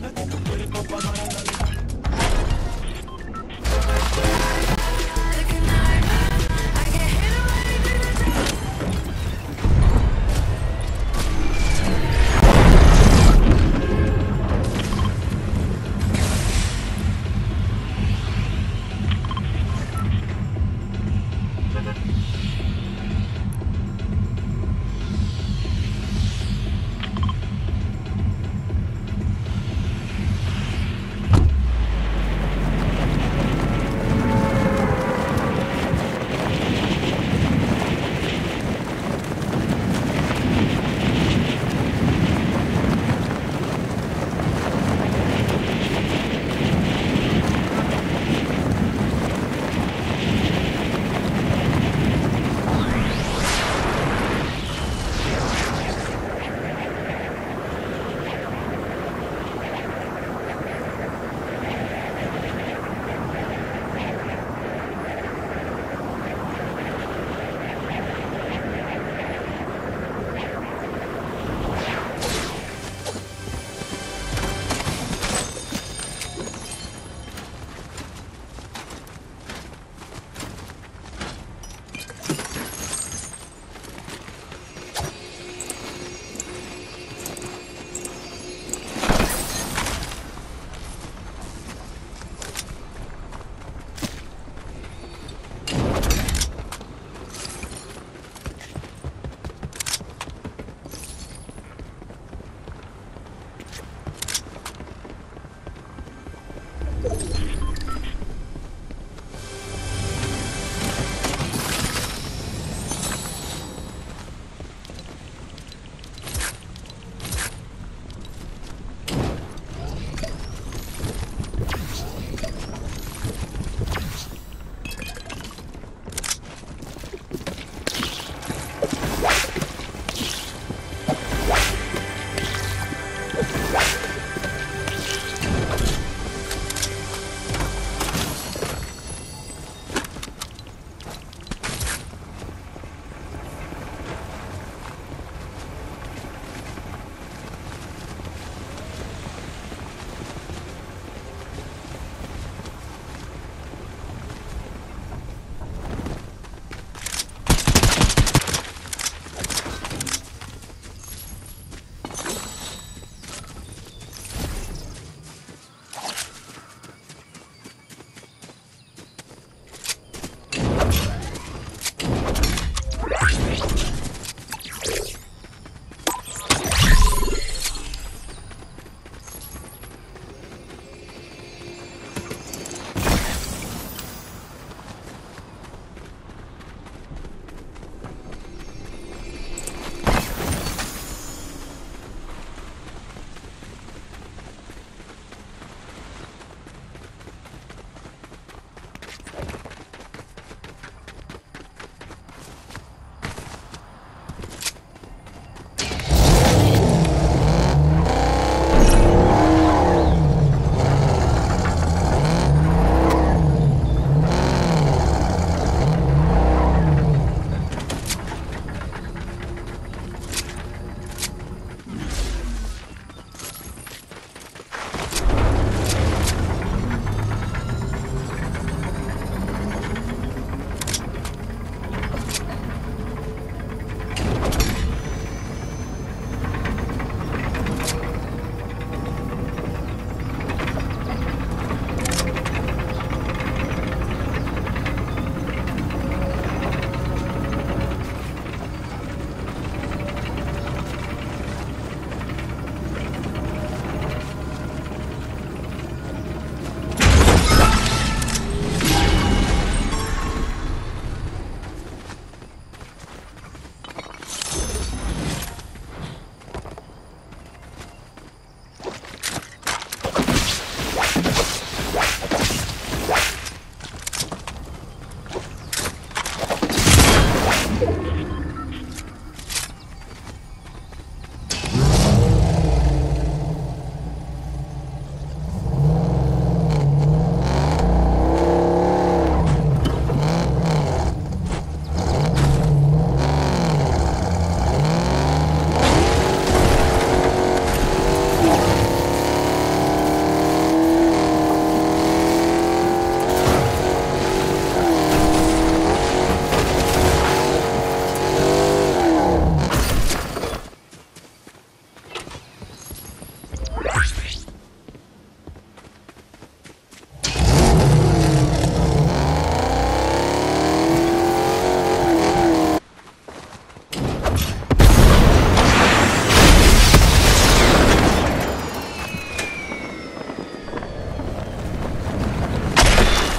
Pop a nine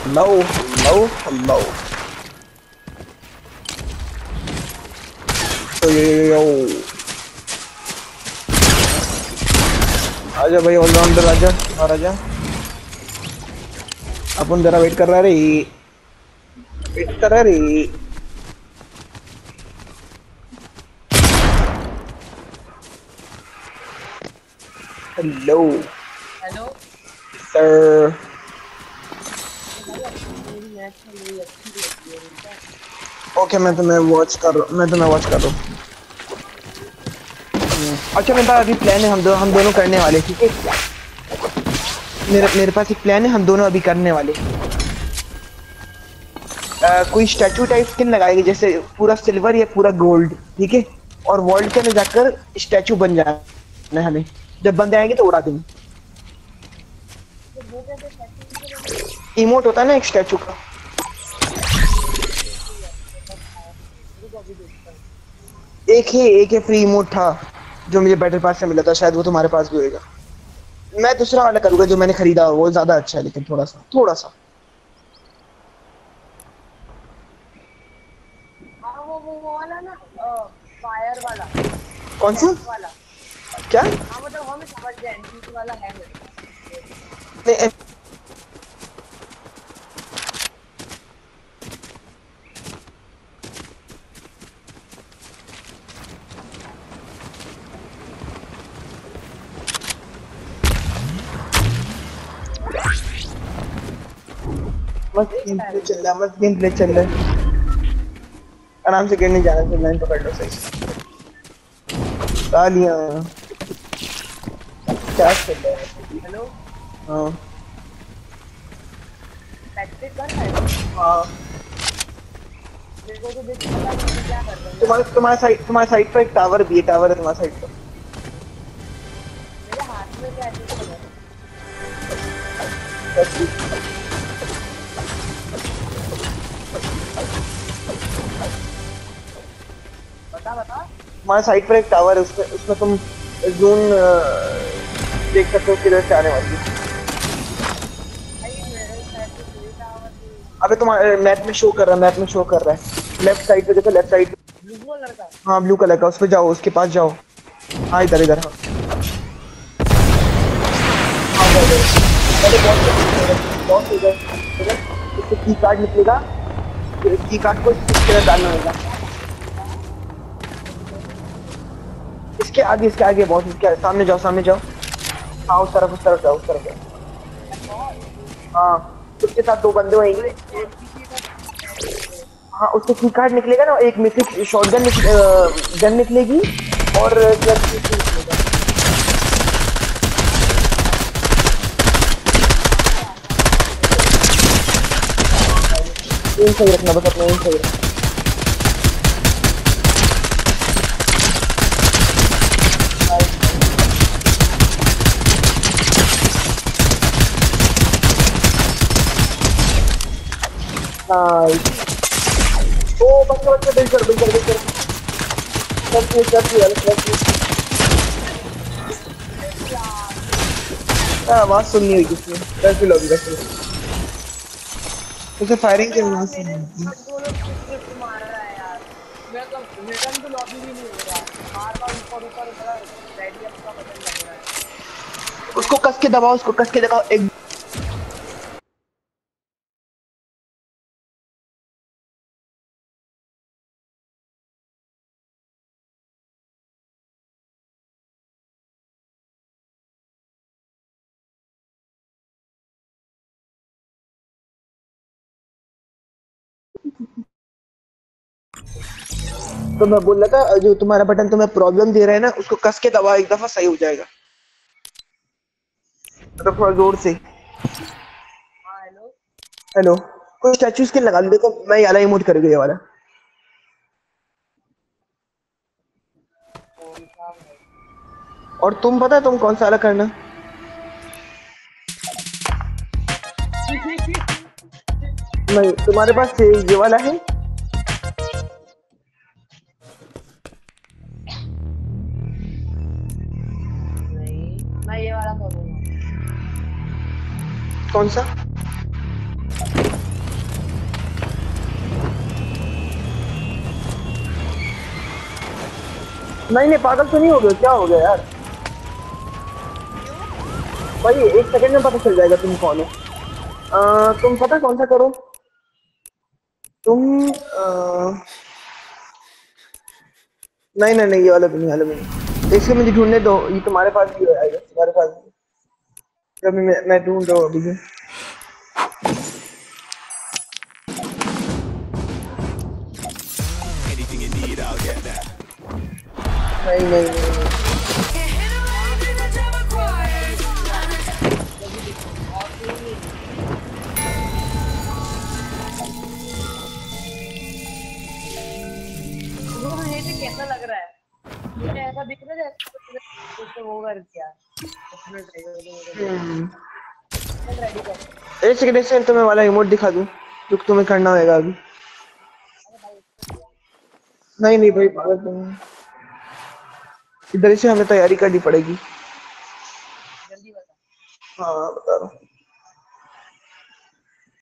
hello hello hello yo आजा भाई allrounder आजा और आजा। अपन जरा वेट कर रहा रे वेट कर रहा रे हेलो हेलो सर ओके मैं तुम्हें वॉच कर रहा मैं तुम्हें वॉच कर रहा हूँ। अच्छा मेरे पास अभी प्लान है हम दो हम दोनों करने वाले ठीक है? मेरे मेरे पास एक प्लान है हम दोनों अभी करने वाले। आ, कोई स्टैचू टाइप स्किन लगाएगी जैसे पूरा सिल्वर या पूरा गोल्ड ठीक है? और वर्ल्ड के अंदर जाकर स्टैचू बन है हमें। जब बंदे आएँगे तो उड़ा देंगे। इमोट होता है ना एक स्टैचू का। एक ही एक ही फ्री इमोट था जो मुझे बैटल पास से मिला था शायद वो तुम्हारे पास भी होएगा। मैं दूसरा वाला करूँगा जो मैंने खरीदा वो ज़्यादा अच्छा है लेकिन थोड़ा सा थोड़ा सा। हाँ वो वो वो वाला ना फायर वाला। कौन सा? वाला। क्या? हाँ मतलब हमें समझ गए एंटीक वाला है। नहीं, मस्त गेम प्ले चल रहा है मस्त गेम प्ले चल रहा है। आराम से गिरने जाना चाहिए लाइन पकड़ लो सही तालियाँ क्या चल रहा है? हेलो हाँ। प्रैक्टिस कर रहा है। तो है। तुम्हारे तुम्हारे साइड तुम्हारे साइड पर एक टावर भी है टावर है तुम्हारे साइड पर। मेरे हाथ में क्या है? बता बता तुम्हारे साइड पर एक टावर है उसमें उसमें तुम जून देख सकते हो किधर से आने वाली है। अबे तुम्हारे मैप में शो कर रहा है मैप में शो कर रहा है। लेफ़्ट साइड पे देखो लेफ़्ट साइड ब्लू कलर का हाँ ब्लू कलर का उस पे जाओ उसके पास जाओ। हाँ इधर इधर हाँ। हाँ, की कार्ड निकलेगा। की कार्ड को डालना होगा। इसके आगे इसके आगे बहुत इसके आगे, सामने जाओ सामने जाओ। हाँ उस तरफ़ उस तरफ़ जाओ उस तरफ़ जाओ। हाँ उसके साथ दो बंदे होंगे। हाँ उसके की कार्ड निकलेगा ना एक मिथिक शॉटगन निकले, गन निकलेगी और सही रखना बस अपना सही रखना। नाइस ओ बच्चे बच्चे बिल्ड कर बिल्ड कर बिल्ड कर सब ये सब ये सब ये हाँ आवाज़ सुननी उसे फायरिंग की आवाज़ सुननी मार है मेरा तो तो लॉबी भी नहीं हो रहा। बार बार ऊपर ऊपर बड़ा रेडियस का बटन लग रहा है। उसको कस के दबाओ उसको कस के दबाओ। एक तो मैं बोल रहा था जो तुम्हारा बटन तुम्हें प्रॉब्लम दे रहा है ना उसको कस के दबाओ एक दफ़ा सही हो जाएगा। मतलब थोड़ा ज़ोर से। हाँ हेलो हेलो कोई स्टैचू स्किन लगा लो देखो मैं ये वाला इमोट कर गया वाला। और तुम पता है तुम कौन सा वाला करना? नहीं तुम्हारे पास ये वाला है? कौन सा? नहीं नहीं पागल तो नहीं हो गया क्या हो गया यार? भाई एक सेकंड में पता चल जाएगा तुम कौन हो। तुम पता कौन सा करो? तुम आ, नहीं नहीं नहीं ये वाला भी नहीं वाला भी नहीं। इसलिए मुझे ढूँढने दो। ये तुम्हारे पास भी जाएगा तुम्हारे पास भी जब मैं मैं ढूंढ रहा हूँ अभी भी Anything you need, I'll get that. नहीं नहीं नहीं, एक एक सेकंड तुम्हें वाला इमोट दिखा दूँ, जो तुम्हें करना होगा अभी। नहीं नहीं भाई, पागल तुम। इधर से हमें तैयारी करनी पड़ेगी। जल्दी हाँ बता रहा हूँ।